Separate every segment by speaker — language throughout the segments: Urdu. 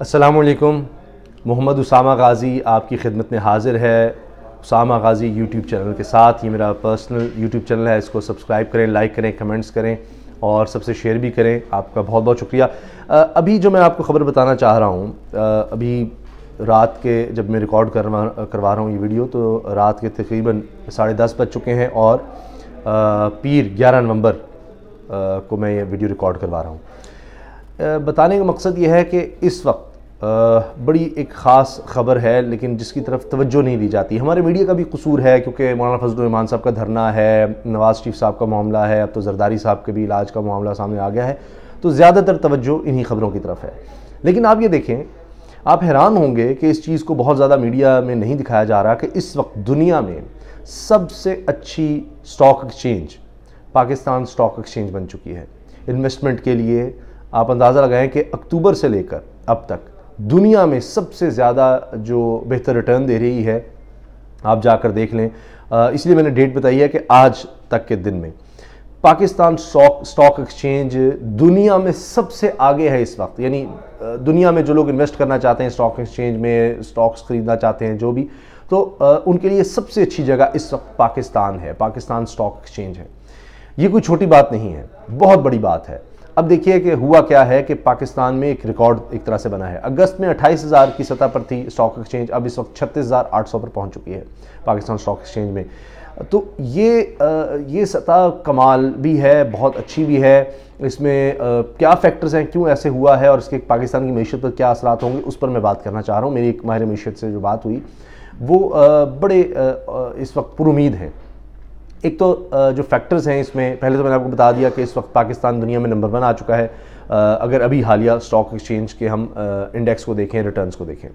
Speaker 1: السلام علیکم، محمد اسامہ غازی آپ کی خدمت میں حاضر ہے۔ اسامہ غازی یوٹیوب چینل کے ساتھ، یہ میرا پرسنل یوٹیوب چینل ہے، اس کو سبسکرائب کریں، لائک کریں، کمنٹس کریں اور سب سے شیئر بھی کریں۔ آپ کا بہت بہت شکریہ۔ ابھی جو میں آپ کو خبر بتانا چاہ رہا ہوں ابھی رات کے جب میں ریکارڈ کروا رہا ہوں یہ ویڈیو، تو رات کے تقریباً ساڑھے دس بج چکے ہیں اور پیر گیارہ نومبر کو میں یہ ویڈیو ریکارڈ کروا رہا ہوں۔ بتانے کا مقصد یہ ہے کہ اس وقت بڑی ایک خاص خبر ہے، لیکن جس کی طرف توجہ نہیں دی جاتی۔ ہمارے میڈیا کا بھی قصور ہے، کیونکہ مولانا فضل الرحمان صاحب کا دھرنا ہے، نواز شریف صاحب کا معاملہ ہے، اب تو زرداری صاحب کے بھی علاج کا معاملہ سامنے آ گیا ہے۔ تو زیادہ تر توجہ انہی خبروں کی طرف ہے۔ لیکن آپ یہ دیکھیں، آپ حیران ہوں گے کہ اس چیز کو بہت زیادہ میڈیا میں نہیں دکھایا جا رہا کہ اس وقت دنیا میں سب سے اچھی stock exchange Pakistan stock exchange بن چکی ہے۔ انویسٹمنٹ کے لیے آپ اندازہ لگائیں کہ اکتوبر سے لے کر اب تک دنیا میں سب سے زیادہ جو بہتر ریٹرن دے رہی ہے، آپ جا کر دیکھ لیں۔ اس لیے میں نے ڈیٹ بتائی ہے کہ آج تک کے دن میں۔ پاکستان سٹاک ایکسچینج دنیا میں سب سے آگے ہے اس وقت۔ یعنی دنیا میں جو لوگ انویسٹ کرنا چاہتے ہیں سٹاک ایکسچینج میں سٹاکس خریدنا چاہتے ہیں، جو بھی۔ تو ان کے لیے سب سے اچھی جگہ اس وقت پاکستان ہے۔ پاکستان سٹاک ایکسچینج ہے۔ یہ کوئی چھوٹی بات نہیں ہے۔ بہت بڑی بات ہے۔ اب دیکھیے کہ ہوا کیا ہے کہ پاکستان میں ایک ریکارڈ ایک طرح سے بنا ہے۔ اگست میں اٹھائیس ہزار کی سطح پر تھی سٹاک ایکسچینج اب اس وقت چھتیس ہزار آٹھ سو پر پہنچ چکی ہے پاکستان سٹاک ایکسچینج میں۔ تو یہ یہ سطح کمال بھی ہے، بہت اچھی بھی ہے۔ اس میں کیا فیکٹرز ہیں؟ کیوں ایسے ہوا ہے اور اس کے پاکستان کی معیشت پر کیا اثرات ہوں گے؟ اس پر میں بات کرنا چاہ رہا ہوں۔ میری ایک ماہر معیشت سے جو بات ہوئی، وہ بڑے اس وقت پر امید ہیں۔ ایک تو جو فیکٹرز ہیں اس میں، پہلے تو میں نے آپ کو بتا دیا کہ اس وقت پاکستان دنیا میں نمبر ون آ چکا ہے۔ اگر ابھی حالیہ سٹاک ایکسچینج کے ہم انڈیکس کو دیکھیں ریٹرنز کو دیکھیں،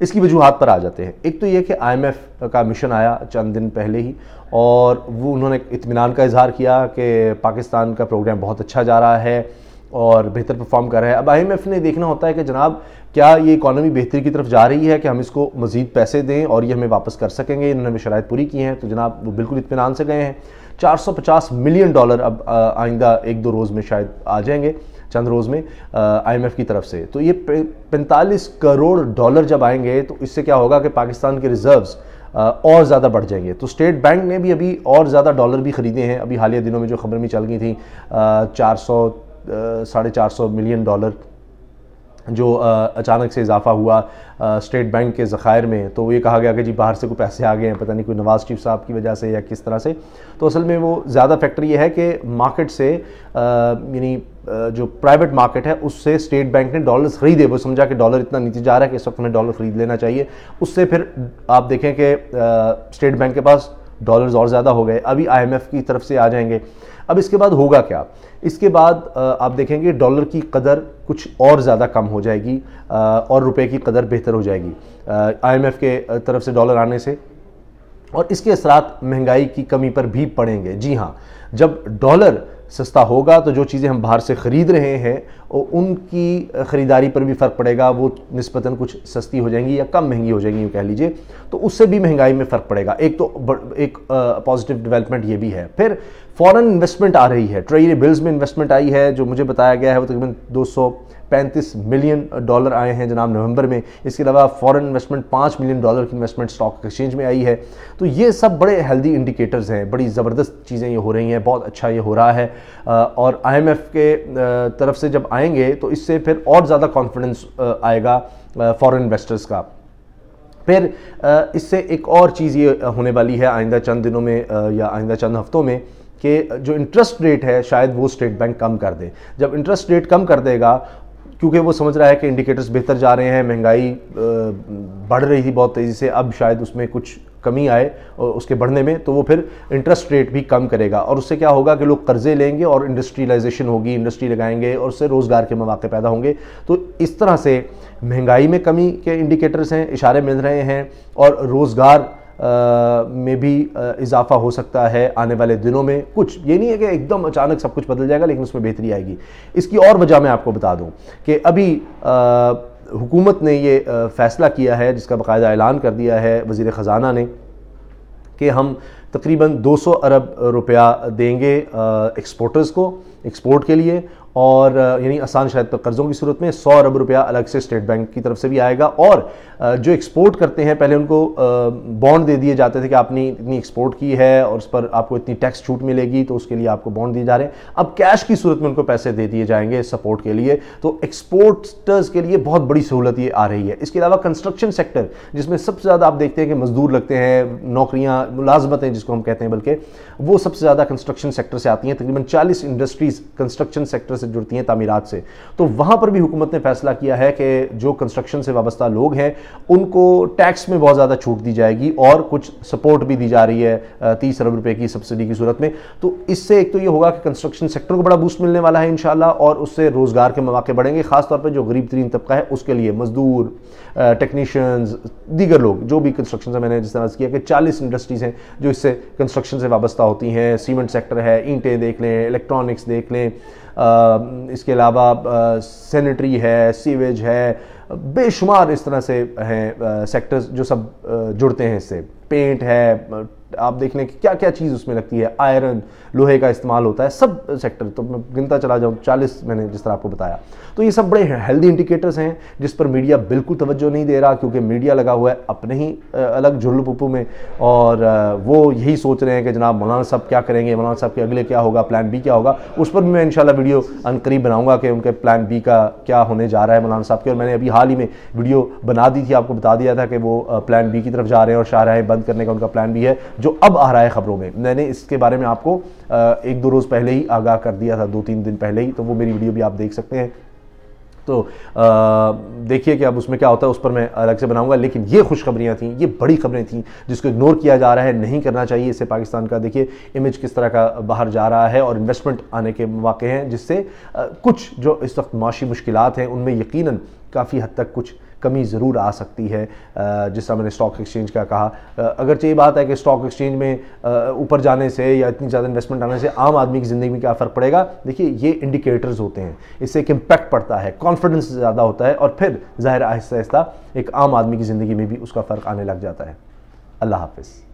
Speaker 1: اس کی وجوہات پر آ جاتے ہیں۔ ایک تو یہ کہ آئی ایم ایف کا مشن آیا چند دن پہلے ہی، اور وہ انہوں نے اطمینان کا اظہار کیا کہ پاکستان کا پروگرام بہت اچھا جا رہا ہے۔ اور بہتر پرفارم کر رہا ہے۔ اب آئی ایم ایف نے دیکھنا ہوتا ہے کہ جناب کیا یہ اکانومی بہتری کی طرف جا رہی ہے کہ ہم اس کو مزید پیسے دیں اور یہ ہمیں واپس کر سکیں گے۔ انہوں نے ہمیں شرائط پوری کی ہیں تو جناب وہ بالکل اطمینان سے گئے ہیں۔ چار سو پچاس ملین ڈالر اب آئندہ ایک دو روز میں شاید آ جائیں گے، چند روز میں آئی ایم ایف کی طرف سے۔ تو یہ پینتالیس کروڑ ڈالر جب آئیں گے تو اس سے کیا ہوگا کہ پاکستان کے ریزروز اور زیادہ بڑھ جائیں گے۔ تو اسٹیٹ بینک نے بھی ابھی اور زیادہ ڈالر بھی خریدے ہیں۔ ابھی حالیہ دنوں میں جو خبر میں چل گئی تھیں چار سو ساڑھے چار سو ملین ڈالر جو اچانک سے اضافہ ہوا اسٹیٹ بینک کے ذخائر میں۔ تو یہ کہا گیا کہ جی باہر سے کوئی پیسے آ گئے ہیں، پتہ نہیں کوئی نواز شریف صاحب کی وجہ سے یا کس طرح سے۔ تو اصل میں وہ زیادہ فیکٹر یہ ہے کہ مارکیٹ سے یعنی جو پرائیویٹ مارکیٹ ہے، اس سے اسٹیٹ بینک نے ڈالرز خریدے۔ وہ سمجھا کہ ڈالر اتنا نیچے جا رہا ہے کہ اس وقت ہمیں ڈالر خرید لینا چاہیے۔ اس سے پھر آپ دیکھیں کہ اسٹیٹ بینک کے پاس ڈالرز اور زیادہ ہو گئے۔ ابھی آئی ایم ایف کی طرف سے آ جائیں گے۔ اب اس کے بعد ہوگا کیا؟ اس کے بعد آپ دیکھیں گے ڈالر کی قدر کچھ اور زیادہ کم ہو جائے گی اور روپے کی قدر بہتر ہو جائے گی۔ آئی ایم ایف کے طرف سے ڈالر آنے سے۔ اور اس کے اثرات مہنگائی کی کمی پر بھی پڑیں گے۔ جی ہاں جب ڈالر سستا ہوگا تو جو چیزیں ہم باہر سے خرید رہے ہیں ان کی خریداری پر بھی فرق پڑے گا۔ وہ نسبتاً کچھ سستی ہو جائیں گی یا کم مہنگی ہو جائیں گی کہہ لیجیے۔ تو اس سے بھی مہنگائی میں فرق پڑے گا۔ ایک تو ایک پازیٹیو ڈیولپمنٹ یہ بھی ہے۔ پھر فورن انویسٹمنٹ آ رہی ہے۔ ٹریری بلز میں انویسٹمنٹ آئی ہے، جو مجھے بتایا گیا ہے، وہ تقریباً دو سو پینتیس ملین ڈالر آئے ہیں جناب نومبر میں۔ اس کے علاوہ فورن انویسٹمنٹ پانچ ملین ڈالر کی انویسٹمنٹ سٹاک ایکسچینج میں آئی ہے۔ تو یہ سب بڑے ہیلدی انڈیکیٹرز ہیں۔ بڑی زبردست چیزیں یہ ہو رہی ہیں، بہت اچھا یہ ہو رہا ہے۔ اور آئی ایم ایف کے طرف سے جب آئیں گے تو اس سے پھر اور زیادہ کانفیڈنس آئے گا فورن انویسٹرز کا۔ پھر اس سے ایک اور چیز یہ ہونے والی ہے آئندہ چند دنوں میں یا آئندہ چند ہفتوں میں۔ کہ جو انٹرسٹ ریٹ ہے شاید وہ اسٹیٹ بینک کم کر دے۔ جب انٹرسٹ ریٹ کم کر دے گا، کیونکہ وہ سمجھ رہا ہے کہ انڈیکیٹرز بہتر جا رہے ہیں، مہنگائی بڑھ رہی تھی بہت تیزی سے، اب شاید اس میں کچھ کمی آئے اس کے بڑھنے میں، تو وہ پھر انٹرسٹ ریٹ بھی کم کرے گا۔ اور اس سے کیا ہوگا کہ لوگ قرضے لیں گے اور انڈسٹریلائزیشن ہوگی انڈسٹری لگائیں گے اور اس سے روزگار کے مواقع پیدا ہوں گے۔ تو اس طرح سے مہنگائی میں کمی کے انڈیکیٹرز ہیں، اشارے مل رہے ہیں اور روزگار میں بھی اضافہ ہو سکتا ہے آنے والے دنوں میں۔ کچھ، یہ نہیں ہے کہ ایک دم اچانک سب کچھ بدل جائے گا، لیکن اس میں بہتری آئے گی۔ اس کی اور وجہ میں آپ کو بتا دوں کہ ابھی حکومت نے یہ فیصلہ کیا ہے، جس کا باقاعدہ اعلان کر دیا ہے وزیر خزانہ نے، کہ ہم تقریباً دو سو ارب روپیہ دیں گے ایکسپورٹرز کو ایکسپورٹ کے لیے، اور یعنی آسان شاید پر قرضوں کی صورت میں سو ارب روپیہ الگ سے اسٹیٹ بینک کی طرف سے بھی آئے گا۔ اور جو ایکسپورٹ کرتے ہیں، پہلے ان کو بانڈ دے دیے جاتے تھے کہ آپ نے اتنی ایکسپورٹ کی ہے اور اس پر آپ کو اتنی ٹیکس چھوٹ ملے گی، تو اس کے لیے آپ کو بانڈ دیے جا رہے ہیں۔ اب کیش کی صورت میں ان کو پیسے دے دیے جائیں گے سپورٹ کے لیے۔ تو ایکسپورٹرز کے لیے بہت بڑی سہولت یہ آ رہی ہے۔ اس کے علاوہ کنسٹرکشن سیکٹر جس میں سب سے زیادہ آپ دیکھتے ہیں کہ مزدور لگتے ہیں، نوکریاں، ملازمتیں جس کو ہم کہتے ہیں، بلکہ وہ سب سے زیادہ کنسٹرکشن سیکٹر سے آتی ہیں، تقریباً چالیس انڈسٹریز کنسٹرکشن سیکٹر سے جڑتی ہیں تعمیرات سے۔ تو وہاں پر بھی حکومت نے فیصلہ کیا ہے کہ جو کنسٹرکشن سے وابستہ لوگ ہیں، ان کو ٹیکس میں بہت زیادہ چھوٹ دی جائے گی اور کچھ سپورٹ بھی دی جا رہی ہے تیس ارب روپے کی سبسڈی کی صورت میں۔ تو اس سے ایک تو یہ ہوگا کہ کنسٹرکشن سیکٹر کو بڑا بوسٹ ملنے والا ہے انشاءاللہ، اور اس سے روزگار کے مواقع بڑھیں گے، خاص طور پہ جو غریب ترین طبقہ ہے، اس کے لیے مزدور ٹیکنیشینز دیگر لوگ، جو بھی کنسٹرکشن سے میں نے جس طرح سے کیا کہ چالیس انڈسٹریز ہیں جو اس سے کنسٹرکشن سے وابستہ ہوتی ہیں سیمنٹ سیکٹر ہے، اینٹیں دیکھ لیں الیکٹرانکس دیکھ لیں اس کے علاوہ سینیٹری ہے سیویج ہے، بے شمار اس طرح سے ہیں سیکٹرز جو سب جڑتے ہیں اس سے۔ پینٹ ہے آپ دیکھ لیں کہ کیا کیا چیز اس میں لگتی ہے؟ آئرن لوہے کا استعمال ہوتا ہے، سب سیکٹر تو میں گنتا چلا جاؤں، چالیس میں نے جس طرح آپ کو بتایا۔ تو یہ سب بڑے ہیلدی انڈیکیٹرز ہیں جس پر میڈیا بالکل توجہ نہیں دے رہا کیونکہ میڈیا لگا ہوا ہے اپنے ہی الگ جھل پپو میں۔ اور وہ یہی سوچ رہے ہیں کہ جناب مولانا صاحب کیا کریں گے؟ مولانا صاحب کے اگلے کیا ہوگا؟ پلان بی کیا ہوگا؟ اس پر بھی میں انشاءاللہ ویڈیو ان قریب بناؤں گا کہ ان کے پلان بی کا کیا ہونے جا رہا ہے مولانا صاحب کے۔ اور میں نے ابھی حال ہی میں ویڈیو بنا دی تھی، آپ کو بتا دیا تھا کہ وہ پلان بی کی طرف جا رہے ہیں اور شاہراہیں بند کرنے کا ان کا پلان بھی ہے۔ جو جو اب آ رہا ہے خبروں میں۔ میں نے اس کے بارے میں آپ کو ایک دو روز پہلے ہی آگاہ کر دیا تھا، دو تین دن پہلے ہی، تو وہ میری ویڈیو بھی آپ دیکھ سکتے ہیں۔ تو دیکھیے کہ اب اس میں کیا ہوتا ہے، اس پر میں الگ سے بناؤں گا، لیکن یہ خوشخبریاں تھیں، یہ بڑی خبریں تھیں جس کو اگنور کیا جا رہا ہے، نہیں کرنا چاہیے۔ اسے پاکستان کا دیکھیے امیج کس طرح کا باہر جا رہا ہے اور انویسٹمنٹ آنے کے مواقع ہیں، جس سے کچھ جو اس وقت معاشی مشکلات ہیں، ان میں یقیناً کافی حد تک کچھ کمی ضرور آ سکتی ہے جس طرح میں نے اسٹاک ایکسچینج کا کہا۔ اگرچہ یہ بات ہے کہ اسٹاک ایکسچینج میں اوپر جانے سے یا اتنی زیادہ انویسٹمنٹ آنے سے عام آدمی کی زندگی میں کیا فرق پڑے گا؟ دیکھیے، یہ انڈیکیٹرز ہوتے ہیں۔ اس سے ایک امپیکٹ پڑتا ہے کانفیڈنس زیادہ ہوتا ہے اور پھر ظاہر آہستہ آہستہ ایک عام آدمی کی زندگی میں بھی اس کا فرق آنے لگ جاتا ہے۔ اللہ حافظ۔